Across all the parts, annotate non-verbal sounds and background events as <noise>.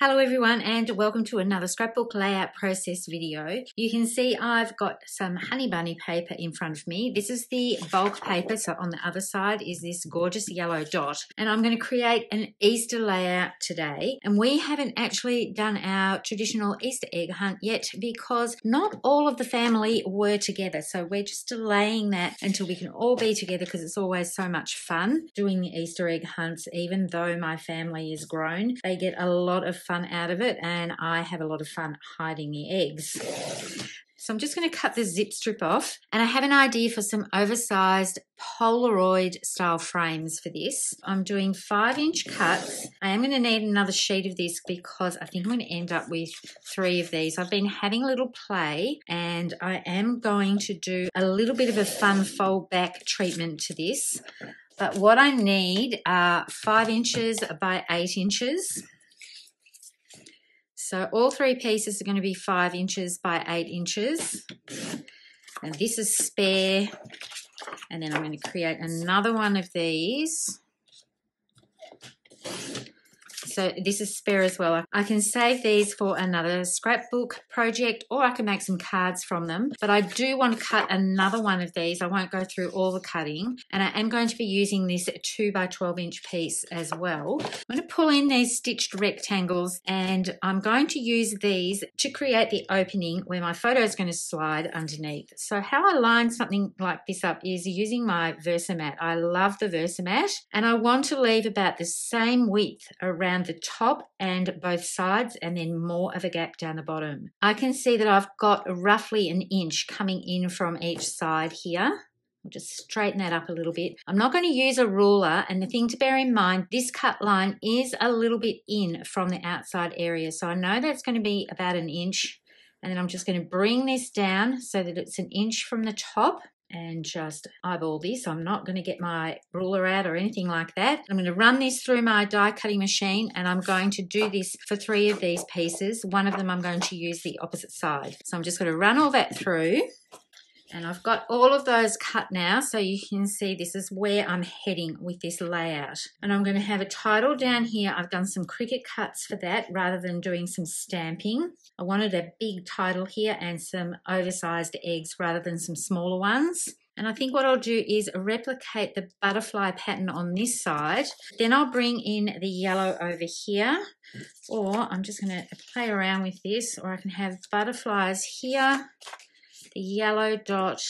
Hello everyone and welcome to another scrapbook layout process video. You can see I've got some honey bunny paper in front of me. This is the bulk paper so on the other side is this gorgeous yellow dot and I'm going to create an Easter layout today and we haven't actually done our traditional Easter egg hunt yet because not all of the family were together so we're just delaying that until we can all be together because it's always so much fun doing the Easter egg hunts even though my family is grown. They get a lot of fun out of it and I have a lot of fun hiding the eggs. So I'm just going to cut the zip strip off and I have an idea for some oversized Polaroid style frames for this. I'm doing five inch cuts. I am going to need another sheet of this because I think I'm going to end up with three of these. I've been having a little play and I am going to do a little bit of a fun fold back treatment to this. But what I need are five inches by eight inches. So all three pieces are going to be five inches by eight inches. And this is spare. And then I'm going to create another one of these. So this is spare as well. I can save these for another scrapbook project or I can make some cards from them. But I do want to cut another one of these. I won't go through all the cutting. And I am going to be using this 2 by 12 inch piece as well. I'm going to pull in these stitched rectangles and I'm going to use these to create the opening where my photo is going to slide underneath. So how I line something like this up is using my Versamat. I love the Versamat and I want to leave about the same width around around the top and both sides and then more of a gap down the bottom. I can see that I've got roughly an inch coming in from each side here. I'll just straighten that up a little bit. I'm not going to use a ruler and the thing to bear in mind, this cut line is a little bit in from the outside area. So I know that's going to be about an inch and then I'm just going to bring this down so that it's an inch from the top and just eyeball this. I'm not going to get my ruler out or anything like that. I'm going to run this through my die cutting machine and I'm going to do this for three of these pieces. One of them I'm going to use the opposite side. So I'm just going to run all that through and I've got all of those cut now, so you can see this is where I'm heading with this layout. And I'm going to have a title down here. I've done some Cricut cuts for that rather than doing some stamping. I wanted a big title here and some oversized eggs rather than some smaller ones. And I think what I'll do is replicate the butterfly pattern on this side. Then I'll bring in the yellow over here. Or I'm just going to play around with this. Or I can have butterflies here yellow dot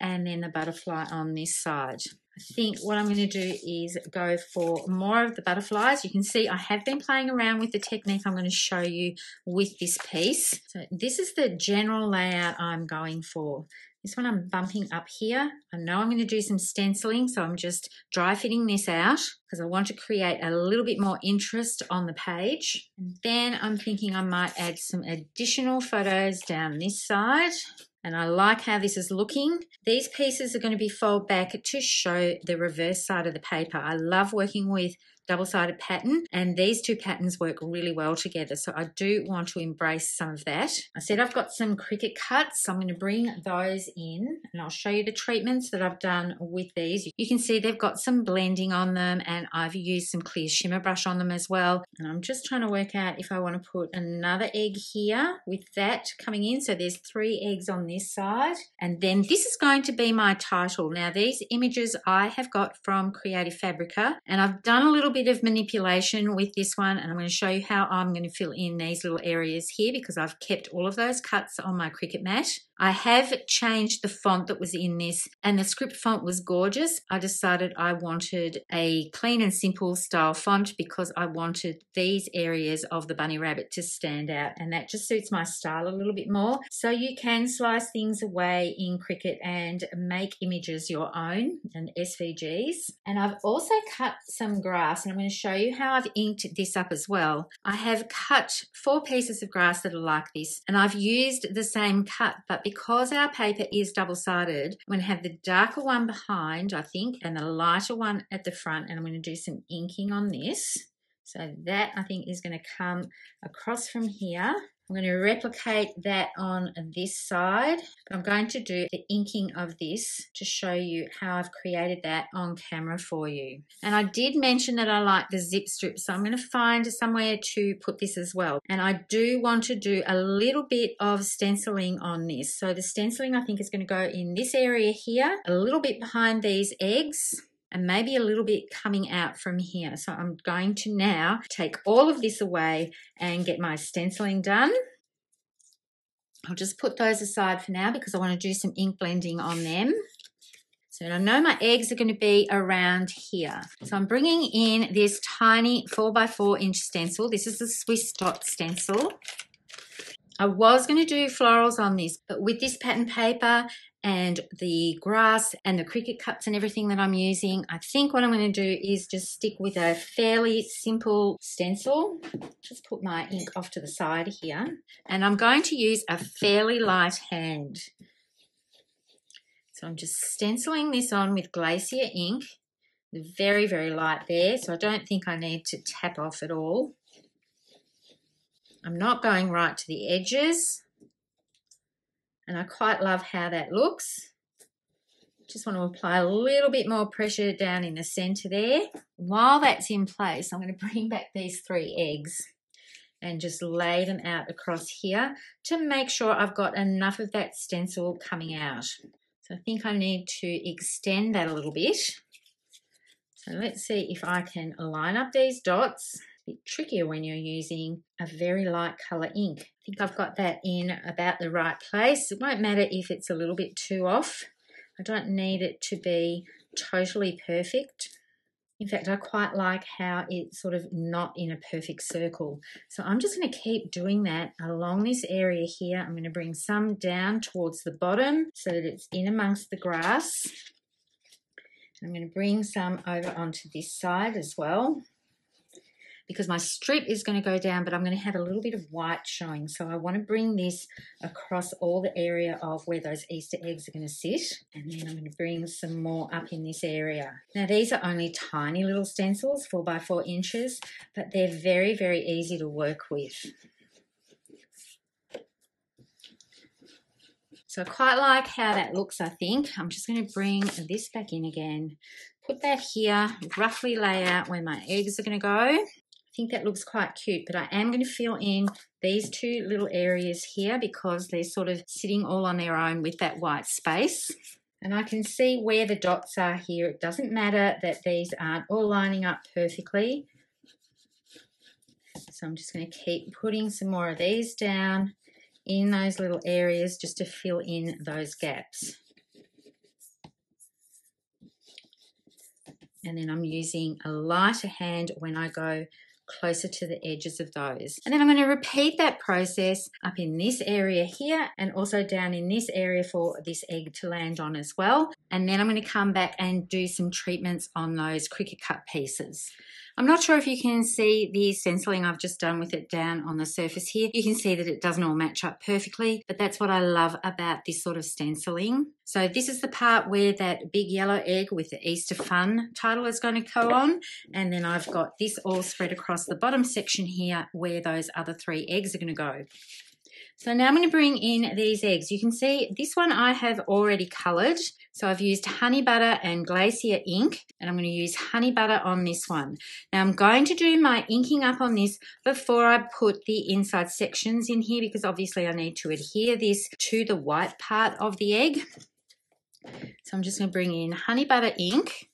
and then the butterfly on this side. I think what I'm going to do is go for more of the butterflies. You can see I have been playing around with the technique I'm going to show you with this piece. So this is the general layout I'm going for. This one I'm bumping up here. I know I'm going to do some stenciling, so I'm just dry fitting this out because I want to create a little bit more interest on the page. And then I'm thinking I might add some additional photos down this side and I like how this is looking. These pieces are going to be fold back to show the reverse side of the paper. I love working with double-sided pattern and these two patterns work really well together so I do want to embrace some of that. I said I've got some Cricut cuts so I'm going to bring those in and I'll show you the treatments that I've done with these. You can see they've got some blending on them and I've used some clear shimmer brush on them as well and I'm just trying to work out if I want to put another egg here with that coming in so there's three eggs on this side and then this is going to be my title. Now these images I have got from Creative Fabrica and I've done a little bit of manipulation with this one and I'm going to show you how I'm going to fill in these little areas here because I've kept all of those cuts on my Cricut mat. I have changed the font that was in this and the script font was gorgeous. I decided I wanted a clean and simple style font because I wanted these areas of the bunny rabbit to stand out and that just suits my style a little bit more. So you can slice things away in Cricut and make images your own and SVGs. And I've also cut some grass and I'm going to show you how I've inked this up as well. I have cut four pieces of grass that are like this and I've used the same cut but because our paper is double-sided I'm going to have the darker one behind I think and the lighter one at the front and I'm going to do some inking on this. So that I think is going to come across from here I'm going to replicate that on this side. I'm going to do the inking of this to show you how I've created that on camera for you. And I did mention that I like the zip strip, so I'm going to find somewhere to put this as well. And I do want to do a little bit of stenciling on this. So the stenciling I think is going to go in this area here, a little bit behind these eggs and maybe a little bit coming out from here. So I'm going to now take all of this away and get my stenciling done. I'll just put those aside for now because I want to do some ink blending on them. So I know my eggs are going to be around here. So I'm bringing in this tiny 4x4 inch stencil. This is the Swiss Dot stencil. I was going to do florals on this, but with this pattern paper and the grass and the Cricut cuts and everything that I'm using, I think what I'm going to do is just stick with a fairly simple stencil. Just put my ink off to the side here. And I'm going to use a fairly light hand. So I'm just stenciling this on with Glacier ink. Very, very light there, so I don't think I need to tap off at all. I'm not going right to the edges. And I quite love how that looks. Just want to apply a little bit more pressure down in the center there. While that's in place, I'm going to bring back these three eggs and just lay them out across here to make sure I've got enough of that stencil coming out. So I think I need to extend that a little bit. So let's see if I can line up these dots bit trickier when you're using a very light colour ink. I think I've got that in about the right place. It won't matter if it's a little bit too off. I don't need it to be totally perfect. In fact, I quite like how it's sort of not in a perfect circle. So I'm just going to keep doing that along this area here. I'm going to bring some down towards the bottom so that it's in amongst the grass. I'm going to bring some over onto this side as well because my strip is going to go down, but I'm going to have a little bit of white showing. So I want to bring this across all the area of where those Easter eggs are going to sit. And then I'm going to bring some more up in this area. Now these are only tiny little stencils, four by four inches, but they're very, very easy to work with. So I quite like how that looks, I think. I'm just going to bring this back in again, put that here, roughly lay out where my eggs are going to go think that looks quite cute, but I am going to fill in these two little areas here because they're sort of sitting all on their own with that white space. And I can see where the dots are here. It doesn't matter that these aren't all lining up perfectly. So I'm just going to keep putting some more of these down in those little areas just to fill in those gaps. And then I'm using a lighter hand when I go closer to the edges of those. And then I'm going to repeat that process up in this area here and also down in this area for this egg to land on as well. And then I'm going to come back and do some treatments on those Cricut cut pieces. I'm not sure if you can see the stenciling I've just done with it down on the surface here. You can see that it doesn't all match up perfectly, but that's what I love about this sort of stenciling. So this is the part where that big yellow egg with the Easter Fun title is going to go on. And then I've got this all spread across the bottom section here where those other three eggs are going to go. So now I'm going to bring in these eggs. You can see this one I have already coloured. So I've used honey butter and glacier ink and I'm going to use honey butter on this one. Now I'm going to do my inking up on this before I put the inside sections in here because obviously I need to adhere this to the white part of the egg. So I'm just going to bring in honey butter ink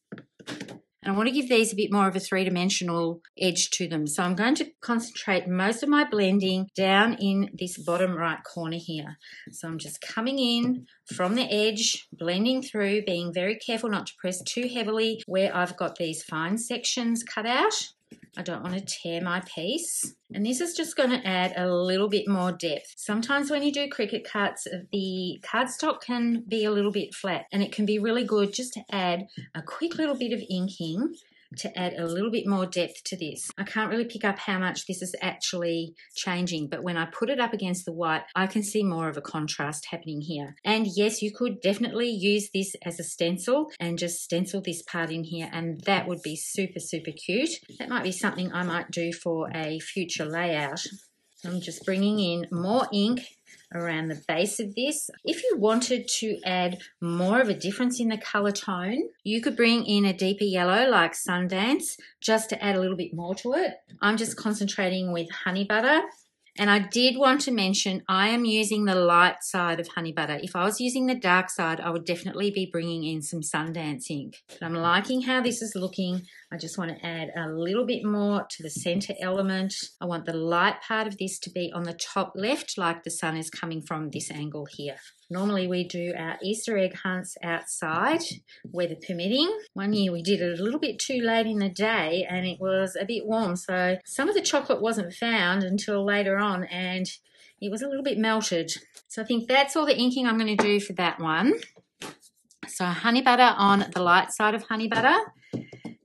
and I want to give these a bit more of a three-dimensional edge to them. So I'm going to concentrate most of my blending down in this bottom right corner here. So I'm just coming in from the edge, blending through, being very careful not to press too heavily where I've got these fine sections cut out. I don't want to tear my piece. And this is just going to add a little bit more depth. Sometimes when you do Cricut cuts, the cardstock can be a little bit flat and it can be really good just to add a quick little bit of inking to add a little bit more depth to this. I can't really pick up how much this is actually changing, but when I put it up against the white, I can see more of a contrast happening here. And yes, you could definitely use this as a stencil and just stencil this part in here, and that would be super, super cute. That might be something I might do for a future layout. I'm just bringing in more ink around the base of this. If you wanted to add more of a difference in the color tone, you could bring in a deeper yellow like Sundance just to add a little bit more to it. I'm just concentrating with honey butter and I did want to mention I am using the light side of honey butter. If I was using the dark side, I would definitely be bringing in some Sundance ink. But I'm liking how this is looking. I just want to add a little bit more to the center element. I want the light part of this to be on the top left, like the sun is coming from this angle here. Normally we do our Easter egg hunts outside, weather permitting. One year we did it a little bit too late in the day and it was a bit warm, so some of the chocolate wasn't found until later on and it was a little bit melted. So I think that's all the inking I'm going to do for that one. So honey butter on the light side of honey butter.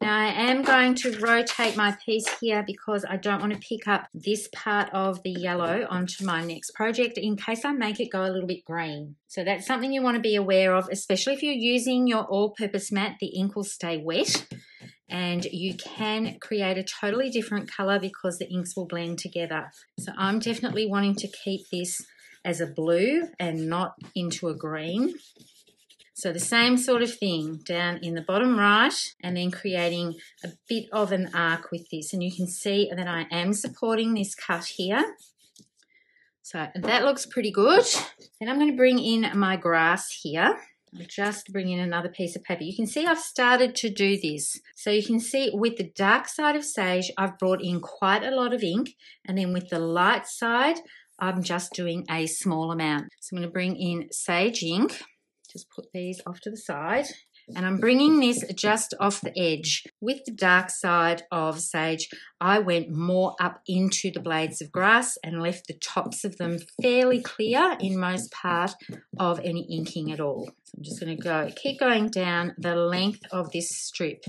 Now I am going to rotate my piece here because I don't want to pick up this part of the yellow onto my next project in case I make it go a little bit green. So that's something you want to be aware of, especially if you're using your all-purpose mat, the ink will stay wet and you can create a totally different color because the inks will blend together. So I'm definitely wanting to keep this as a blue and not into a green. So the same sort of thing down in the bottom right and then creating a bit of an arc with this. And you can see that I am supporting this cut here. So that looks pretty good. Then I'm going to bring in my grass here. I'll just bring in another piece of paper. You can see I've started to do this. So you can see with the dark side of Sage, I've brought in quite a lot of ink. And then with the light side, I'm just doing a small amount. So I'm going to bring in Sage ink just put these off to the side. And I'm bringing <laughs> this just off the edge. With the dark side of sage, I went more up into the blades of grass and left the tops of them fairly clear in most part of any inking at all. So I'm just going to go, keep going down the length of this strip.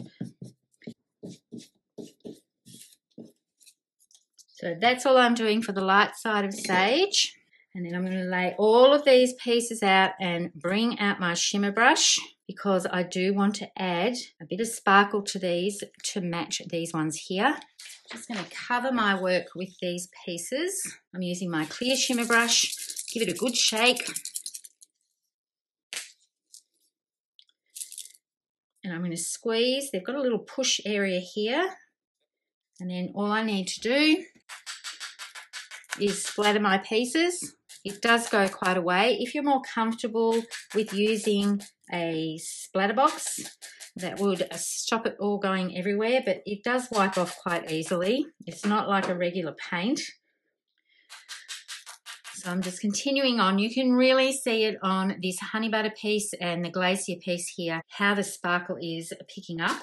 So that's all I'm doing for the light side of sage. And then I'm going to lay all of these pieces out and bring out my shimmer brush because I do want to add a bit of sparkle to these to match these ones here. Just going to cover my work with these pieces. I'm using my clear shimmer brush. Give it a good shake. And I'm going to squeeze. They've got a little push area here. And then all I need to do is splatter my pieces it does go quite a way. If you're more comfortable with using a splatter box, that would stop it all going everywhere, but it does wipe off quite easily. It's not like a regular paint. So I'm just continuing on. You can really see it on this honey butter piece and the glacier piece here, how the sparkle is picking up.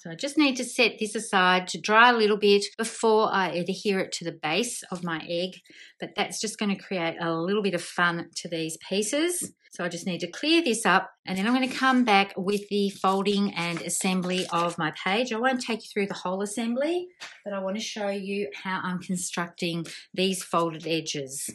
So I just need to set this aside to dry a little bit before I adhere it to the base of my egg, but that's just going to create a little bit of fun to these pieces. So I just need to clear this up and then I'm going to come back with the folding and assembly of my page. I won't take you through the whole assembly, but I want to show you how I'm constructing these folded edges.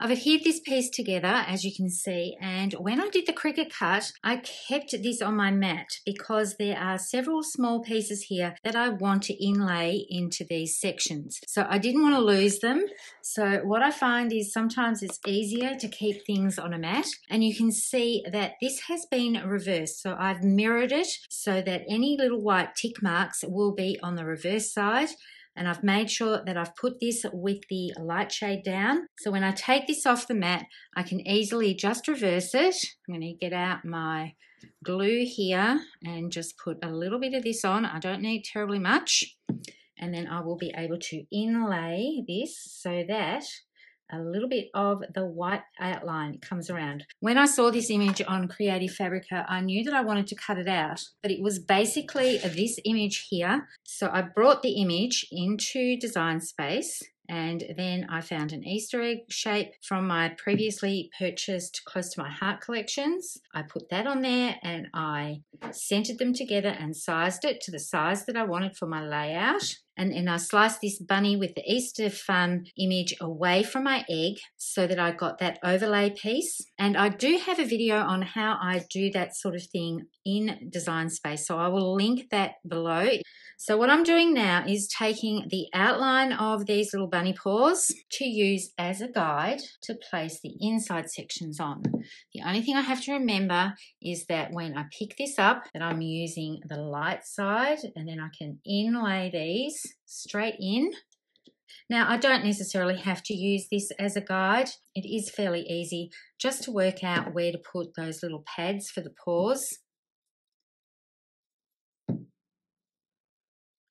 I've adhered this piece together as you can see and when I did the Cricut cut I kept this on my mat because there are several small pieces here that I want to inlay into these sections. So I didn't want to lose them. So what I find is sometimes it's easier to keep things on a mat and you can see that this has been reversed. So I've mirrored it so that any little white tick marks will be on the reverse side and I've made sure that I've put this with the light shade down. So when I take this off the mat, I can easily just reverse it. I'm going to get out my glue here and just put a little bit of this on. I don't need terribly much. And then I will be able to inlay this so that a little bit of the white outline comes around. When I saw this image on Creative Fabrica, I knew that I wanted to cut it out, but it was basically this image here. So I brought the image into Design Space and then I found an Easter egg shape from my previously purchased Close to My Heart collections. I put that on there and I centered them together and sized it to the size that I wanted for my layout. And then I sliced this bunny with the Easter fun image away from my egg so that I got that overlay piece. And I do have a video on how I do that sort of thing in Design Space. So I will link that below. So what I'm doing now is taking the outline of these little bunny paws to use as a guide to place the inside sections on. The only thing I have to remember is that when I pick this up that I'm using the light side and then I can inlay these straight in now, I don't necessarily have to use this as a guide. It is fairly easy just to work out where to put those little pads for the paws.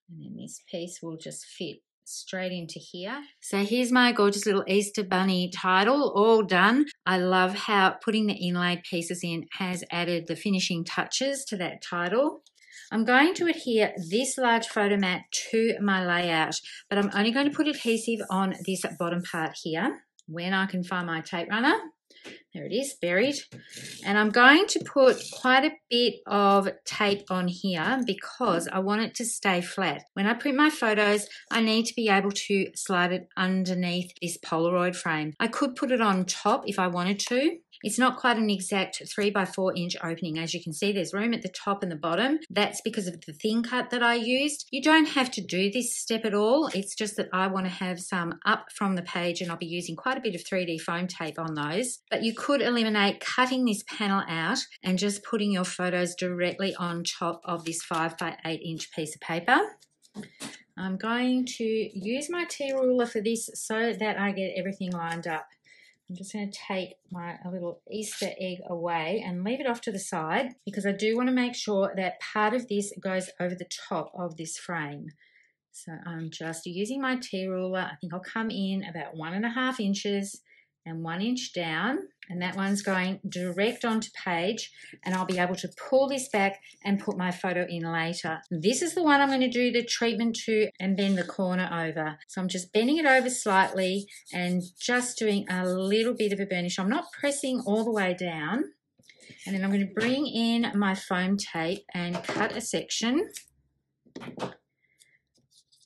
Then this piece will just fit straight into here. So here's my gorgeous little Easter Bunny title, all done. I love how putting the inlaid pieces in has added the finishing touches to that title. I'm going to adhere this large photo mat to my layout, but I'm only going to put adhesive on this bottom part here when I can find my tape runner. There it is, buried. And I'm going to put quite a bit of tape on here because I want it to stay flat. When I print my photos, I need to be able to slide it underneath this Polaroid frame. I could put it on top if I wanted to, it's not quite an exact three by four inch opening. As you can see, there's room at the top and the bottom. That's because of the thin cut that I used. You don't have to do this step at all. It's just that I want to have some up from the page and I'll be using quite a bit of 3D foam tape on those. But you could eliminate cutting this panel out and just putting your photos directly on top of this five by eight inch piece of paper. I'm going to use my T-ruler for this so that I get everything lined up. I'm just going to take my a little Easter egg away and leave it off to the side because I do want to make sure that part of this goes over the top of this frame. So I'm just using my T-ruler. I think I'll come in about one and a half inches and one inch down and that one's going direct onto page and I'll be able to pull this back and put my photo in later. This is the one I'm going to do the treatment to and bend the corner over. So I'm just bending it over slightly and just doing a little bit of a burnish. I'm not pressing all the way down and then I'm going to bring in my foam tape and cut a section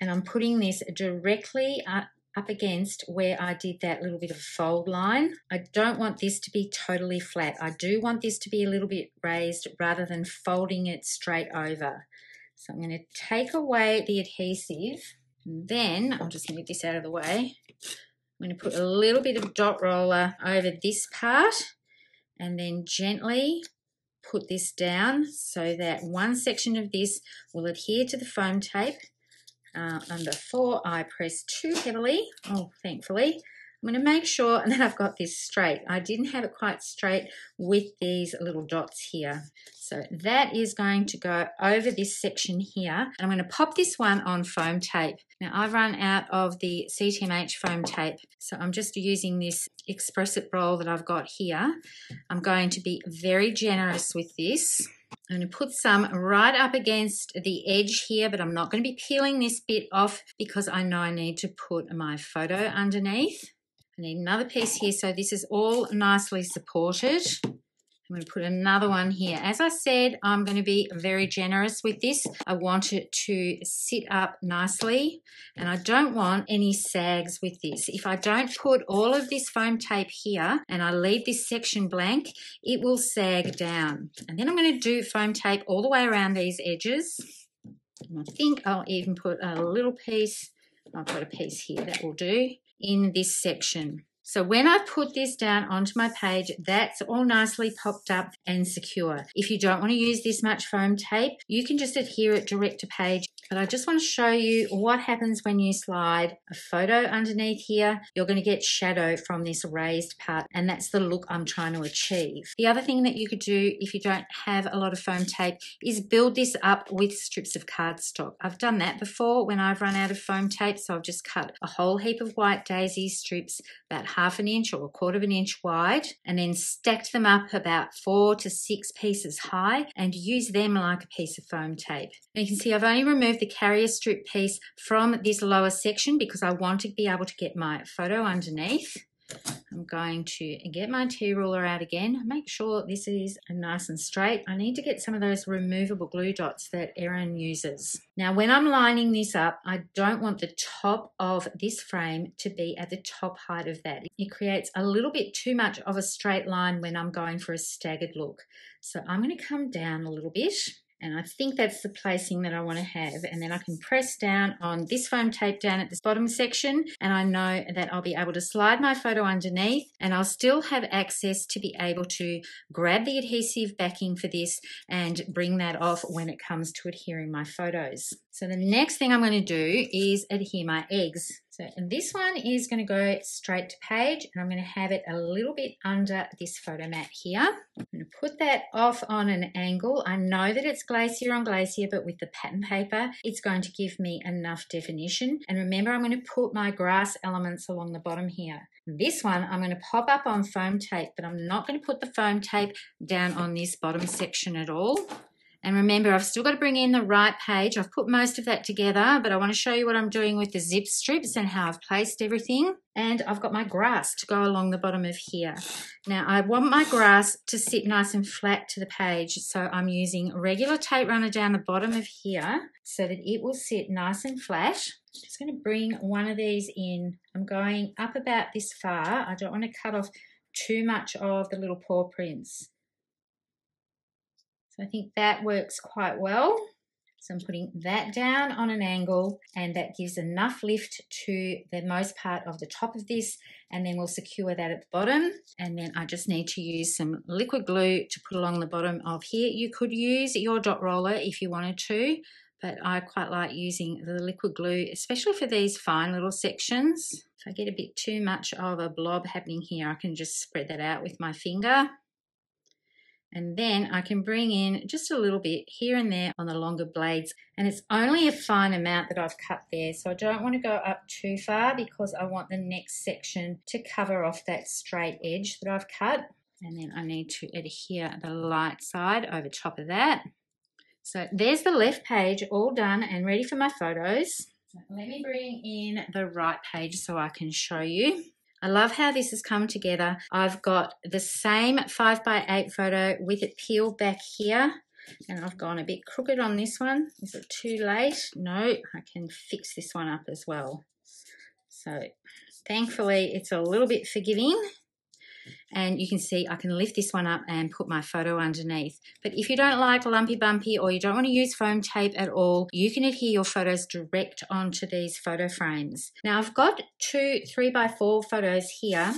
and I'm putting this directly uh, up against where I did that little bit of fold line. I don't want this to be totally flat. I do want this to be a little bit raised rather than folding it straight over. So I'm going to take away the adhesive. Then I'll just move this out of the way. I'm going to put a little bit of dot roller over this part and then gently put this down so that one section of this will adhere to the foam tape uh, under four, I press too heavily. Oh, thankfully. I'm going to make sure <laughs> that I've got this straight. I didn't have it quite straight with these little dots here. So that is going to go over this section here. And I'm going to pop this one on foam tape. Now I've run out of the CTMH foam tape. So I'm just using this Xpress It roll that I've got here. I'm going to be very generous with this. I'm going to put some right up against the edge here, but I'm not going to be peeling this bit off because I know I need to put my photo underneath. I need another piece here, so this is all nicely supported. I'm going to put another one here. As I said, I'm going to be very generous with this. I want it to sit up nicely and I don't want any sags with this. If I don't put all of this foam tape here and I leave this section blank, it will sag down. And then I'm going to do foam tape all the way around these edges. And I think I'll even put a little piece, I'll put a piece here, that will do, in this section. So when I put this down onto my page, that's all nicely popped up and secure. If you don't want to use this much foam tape, you can just adhere it direct to page. But I just want to show you what happens when you slide a photo underneath here. You're going to get shadow from this raised part and that's the look I'm trying to achieve. The other thing that you could do if you don't have a lot of foam tape is build this up with strips of cardstock. I've done that before when I've run out of foam tape. So I've just cut a whole heap of white daisy strips about half an inch or a quarter of an inch wide and then stacked them up about four to six pieces high and use them like a piece of foam tape. You can see I've only removed the carrier strip piece from this lower section because I want to be able to get my photo underneath. I'm going to get my T-ruler out again. Make sure this is nice and straight. I need to get some of those removable glue dots that Erin uses. Now when I'm lining this up, I don't want the top of this frame to be at the top height of that. It creates a little bit too much of a straight line when I'm going for a staggered look. So I'm going to come down a little bit And I think that's the placing that I want to have. And then I can press down on this foam tape down at this bottom section. And I know that I'll be able to slide my photo underneath and I'll still have access to be able to grab the adhesive backing for this and bring that off when it comes to adhering my photos. So the next thing I'm going to do is adhere my eggs. So this one is going to go straight to page and I'm going to have it a little bit under this photo mat here. I'm going to put that off on an angle. I know that it's glacier on glacier, but with the pattern paper, it's going to give me enough definition. And remember, I'm going to put my grass elements along the bottom here. This one I'm going to pop up on foam tape, but I'm not going to put the foam tape down on this bottom section at all. And remember, I've still got to bring in the right page. I've put most of that together, but I want to show you what I'm doing with the zip strips and how I've placed everything. And I've got my grass to go along the bottom of here. Now, I want my grass to sit nice and flat to the page. So I'm using regular tape runner down the bottom of here so that it will sit nice and flat. Just going to bring one of these in. I'm going up about this far. I don't want to cut off too much of the little paw prints. I think that works quite well. So I'm putting that down on an angle and that gives enough lift to the most part of the top of this and then we'll secure that at the bottom and then I just need to use some liquid glue to put along the bottom of here. You could use your dot roller if you wanted to but I quite like using the liquid glue especially for these fine little sections. If I get a bit too much of a blob happening here I can just spread that out with my finger and then I can bring in just a little bit here and there on the longer blades. And it's only a fine amount that I've cut there. So I don't want to go up too far because I want the next section to cover off that straight edge that I've cut. And then I need to adhere the light side over top of that. So there's the left page all done and ready for my photos. Let me bring in the right page so I can show you. I love how this has come together. I've got the same 5 by 8 photo with it peeled back here. And I've gone a bit crooked on this one. Is it too late? No, I can fix this one up as well. So thankfully it's a little bit forgiving and you can see I can lift this one up and put my photo underneath. But if you don't like lumpy bumpy or you don't want to use foam tape at all, you can adhere your photos direct onto these photo frames. Now I've got two three by four photos here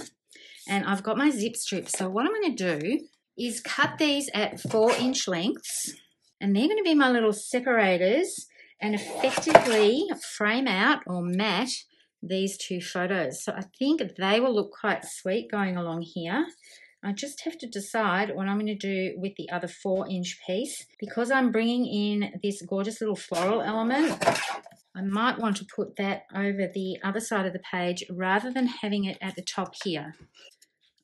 and I've got my zip strips. So what I'm going to do is cut these at four inch lengths and they're going to be my little separators and effectively frame out or mat these two photos. So I think they will look quite sweet going along here. I just have to decide what I'm going to do with the other four inch piece. Because I'm bringing in this gorgeous little floral element, I might want to put that over the other side of the page rather than having it at the top here.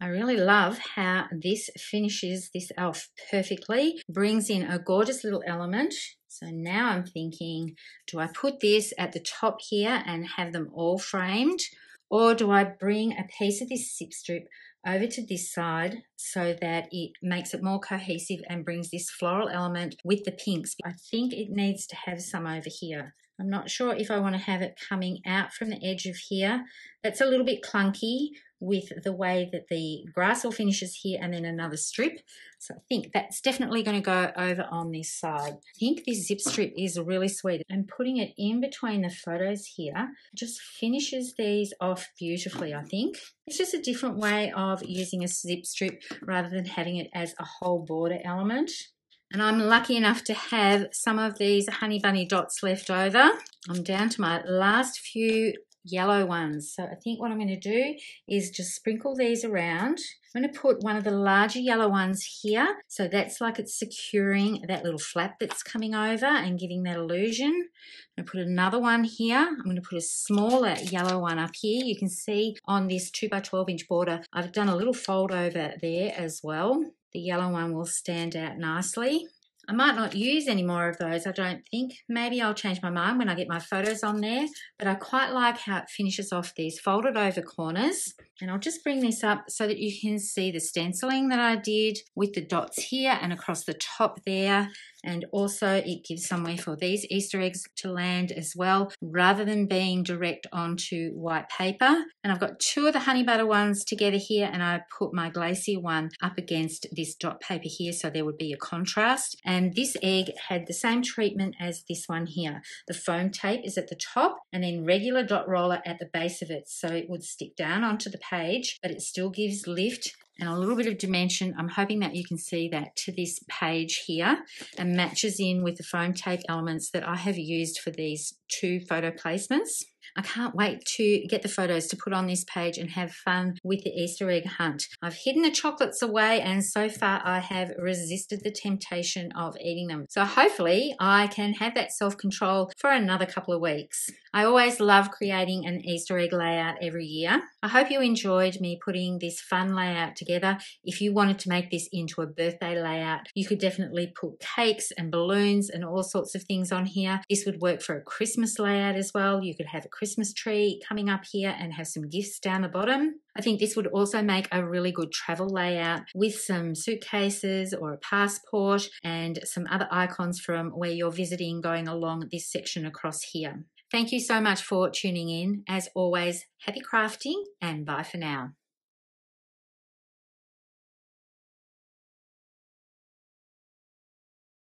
I really love how this finishes this elf perfectly, brings in a gorgeous little element so now I'm thinking, do I put this at the top here and have them all framed? Or do I bring a piece of this zip strip over to this side so that it makes it more cohesive and brings this floral element with the pinks. I think it needs to have some over here. I'm not sure if I want to have it coming out from the edge of here. That's a little bit clunky with the way that the grass all finishes here and then another strip. So I think that's definitely going to go over on this side. I think this zip strip is really sweet and putting it in between the photos here just finishes these off beautifully, I think. It's just a different way of using a zip strip rather than having it as a whole border element. And I'm lucky enough to have some of these honey bunny dots left over. I'm down to my last few yellow ones. So I think what I'm going to do is just sprinkle these around. I'm going to put one of the larger yellow ones here. So that's like it's securing that little flap that's coming over and giving that illusion. I'm going to put another one here. I'm going to put a smaller yellow one up here. You can see on this 2 by 12 inch border, I've done a little fold over there as well. The yellow one will stand out nicely. I might not use any more of those, I don't think. Maybe I'll change my mind when I get my photos on there, but I quite like how it finishes off these folded over corners. And I'll just bring this up so that you can see the stenciling that I did with the dots here and across the top there. And also it gives somewhere for these Easter eggs to land as well, rather than being direct onto white paper. And I've got two of the honey butter ones together here and I put my glacier one up against this dot paper here so there would be a contrast. And this egg had the same treatment as this one here. The foam tape is at the top and then regular dot roller at the base of it. So it would stick down onto the page, but it still gives lift and a little bit of dimension. I'm hoping that you can see that to this page here and matches in with the foam tape elements that I have used for these two photo placements. I can't wait to get the photos to put on this page and have fun with the Easter egg hunt. I've hidden the chocolates away and so far I have resisted the temptation of eating them. So hopefully I can have that self-control for another couple of weeks. I always love creating an Easter egg layout every year. I hope you enjoyed me putting this fun layout together. If you wanted to make this into a birthday layout, you could definitely put cakes and balloons and all sorts of things on here. This would work for a Christmas layout as well. You could have a Christmas tree coming up here and have some gifts down the bottom. I think this would also make a really good travel layout with some suitcases or a passport and some other icons from where you're visiting going along this section across here. Thank you so much for tuning in. As always, happy crafting and bye for now.